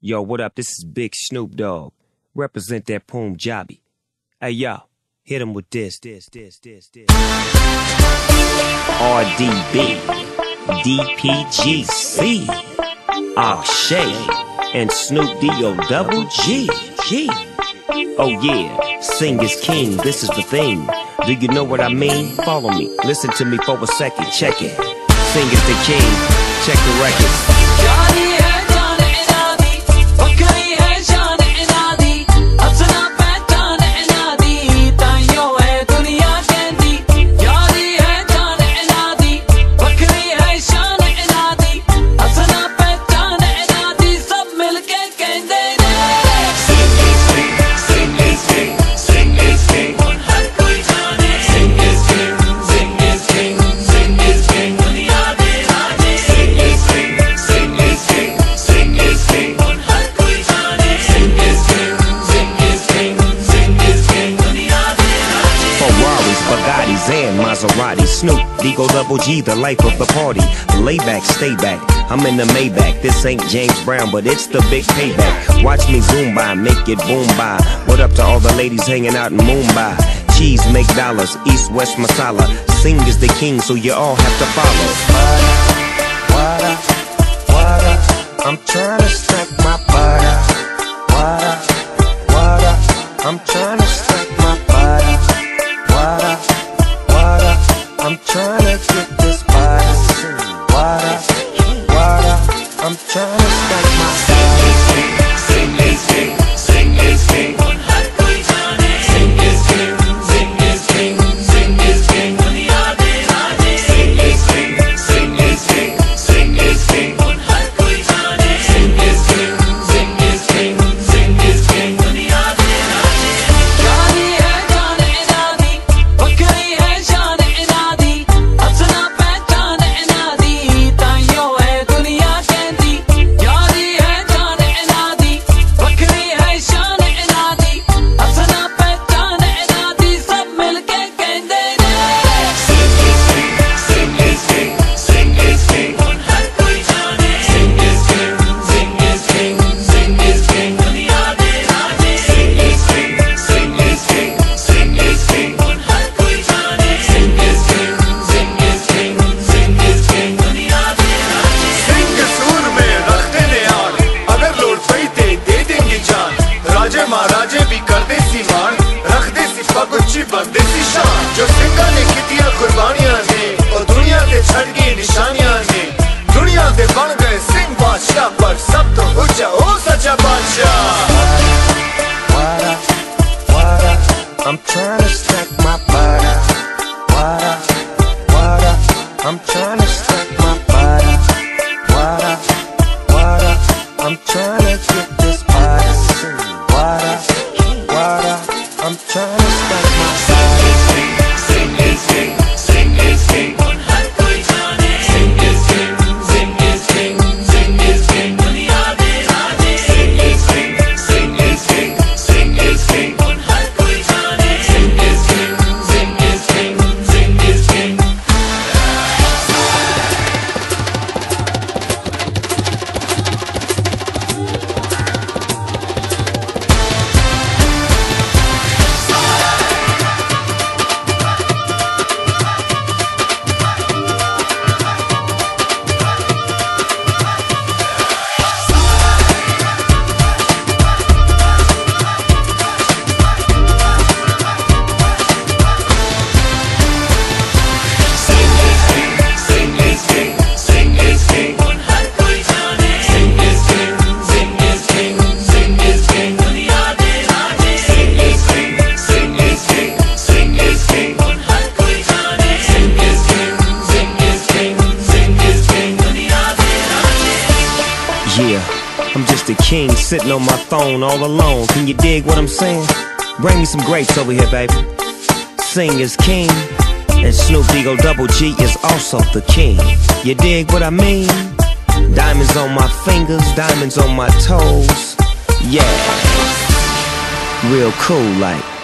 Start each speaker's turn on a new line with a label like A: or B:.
A: Yo, what up? This is Big Snoop Dogg. Represent that Punjabi. Hey, yo, hit him with this, this, this, this, this. RDB, DPGC, Akshay, and Snoop D-O double G, G. Oh yeah, Singh is king, this is the thing. Do you know what I mean? Follow me, listen to me for a second, check it. Singh is the king, check the record. Johnny Okay. Maserati. Snoop, D-O Double G, the life of the party. Lay back, stay back. I'm in the Maybach. This ain't James Brown, but it's the big payback. Watch me zoom by, make it boom by. What up to all the ladies hanging out in Mumbai? Cheese make dollars, East West Masala. Singh is the king, so you all have to follow. What up, what up? I'm trying to stack my butter. I'm trying to stack my butter. What up? I'm trying to stack my butter. What up? I'm trying Yeah, I'm just a king sitting on my throne all alone. Can you dig what I'm saying? Bring me some grapes over here, baby. Singh is king, and Snoop D-O Double G is also the king. You dig what I mean? Diamonds on my fingers, diamonds on my toes. Yeah, real cool like.